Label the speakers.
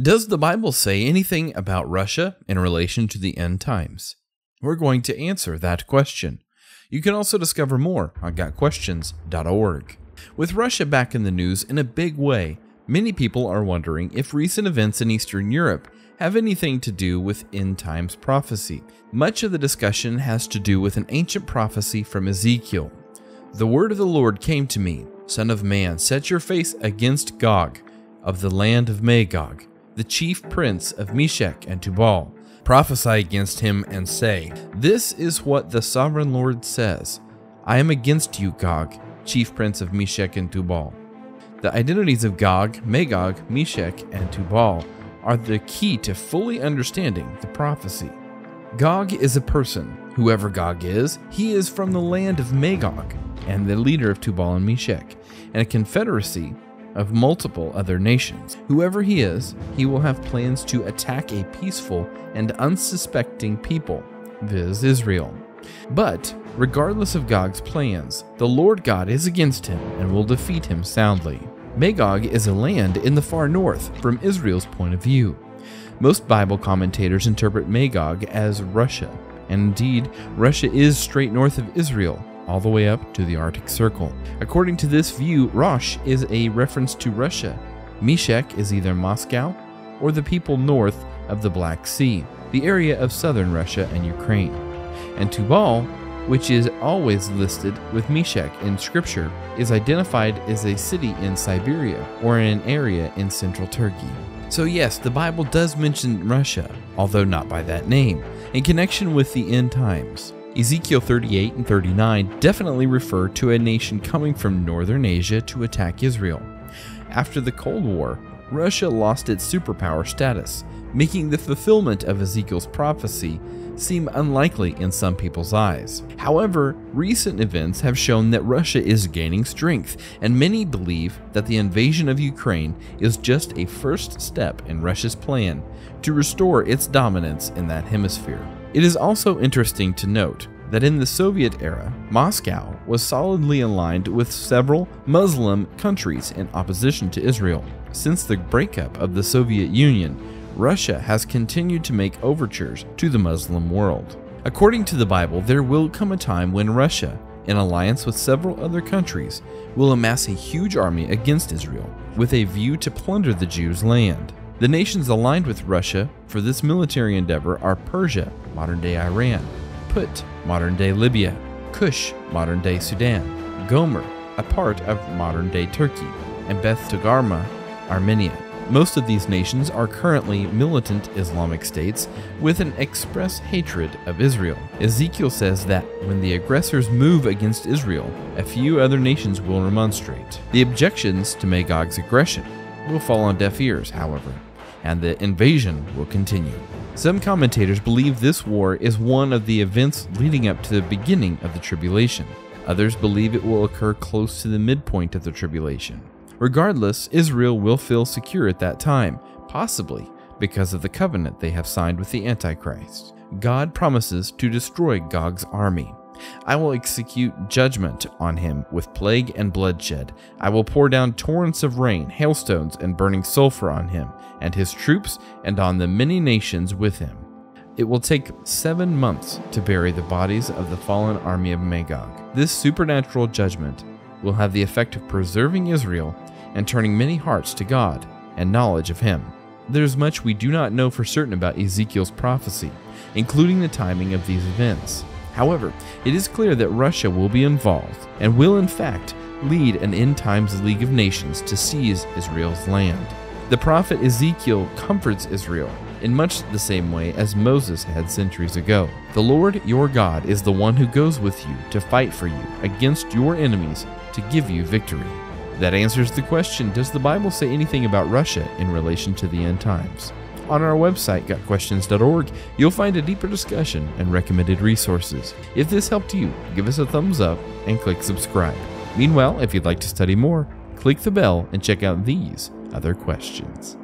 Speaker 1: Does the Bible say anything about Russia in relation to the end times? We're going to answer that question. You can also discover more on gotquestions.org. With Russia back in the news in a big way, many people are wondering if recent events in Eastern Europe have anything to do with end times prophecy. Much of the discussion has to do with an ancient prophecy from Ezekiel. The word of the Lord came to me, Son of man, set your face against Gog of the land of Magog the chief prince of Meshech and Tubal. Prophesy against him and say, This is what the sovereign Lord says I am against you, Gog, chief prince of Meshech and Tubal. The identities of Gog, Magog, Meshech, and Tubal are the key to fully understanding the prophecy. Gog is a person. Whoever Gog is, he is from the land of Magog and the leader of Tubal and Meshech, and a confederacy of multiple other nations. Whoever he is, he will have plans to attack a peaceful and unsuspecting people, viz., Israel. But, regardless of Gog's plans, the Lord God is against him and will defeat him soundly. Magog is a land in the far north from Israel's point of view. Most Bible commentators interpret Magog as Russia, and indeed, Russia is straight north of Israel, all the way up to the Arctic Circle. According to this view, Rosh is a reference to Russia. Meshech is either Moscow or the people north of the Black Sea, the area of southern Russia and Ukraine. And Tubal, which is always listed with Meshech in Scripture, is identified as a city in Siberia or in an area in central Turkey. So, yes, the Bible does mention Russia, although not by that name, in connection with the end times. Ezekiel 38 and 39 definitely refer to a nation coming from northern Asia to attack Israel. After the Cold War, Russia lost its superpower status, making the fulfillment of Ezekiel's prophecy seem unlikely in some people's eyes. However, recent events have shown that Russia is gaining strength, and many believe that the invasion of Ukraine is just a first step in Russia's plan to restore its dominance in that hemisphere. It is also interesting to note that in the Soviet era, Moscow was solidly aligned with several Muslim countries in opposition to Israel. Since the breakup of the Soviet Union, Russia has continued to make overtures to the Muslim world. According to the Bible, there will come a time when Russia, in alliance with several other countries, will amass a huge army against Israel with a view to plunder the Jews' land. The nations aligned with Russia for this military endeavor are Persia, modern day Iran, Put, modern day Libya, Kush, modern day Sudan, Gomer, a part of modern day Turkey, and Beth Togarmah, Armenia. Most of these nations are currently militant Islamic states with an express hatred of Israel. Ezekiel says that when the aggressors move against Israel, a few other nations will remonstrate. The objections to Magog's aggression will fall on deaf ears, however and the invasion will continue. Some commentators believe this war is one of the events leading up to the beginning of the tribulation. Others believe it will occur close to the midpoint of the tribulation. Regardless, Israel will feel secure at that time, possibly because of the covenant they have signed with the Antichrist. God promises to destroy Gog's army. I will execute judgment on him with plague and bloodshed. I will pour down torrents of rain, hailstones, and burning sulfur on him, and his troops, and on the many nations with him. It will take seven months to bury the bodies of the fallen army of Magog. This supernatural judgment will have the effect of preserving Israel and turning many hearts to God and knowledge of Him. There is much we do not know for certain about Ezekiel's prophecy, including the timing of these events. However, it is clear that Russia will be involved and will, in fact, lead an end times League of Nations to seize Israel's land. The prophet Ezekiel comforts Israel in much the same way as Moses had centuries ago. The Lord your God is the one who goes with you to fight for you against your enemies to give you victory. That answers the question Does the Bible say anything about Russia in relation to the end times? On our website, gotquestions.org, you'll find a deeper discussion and recommended resources. If this helped you, give us a thumbs up and click subscribe. Meanwhile, if you'd like to study more, click the bell and check out these other questions.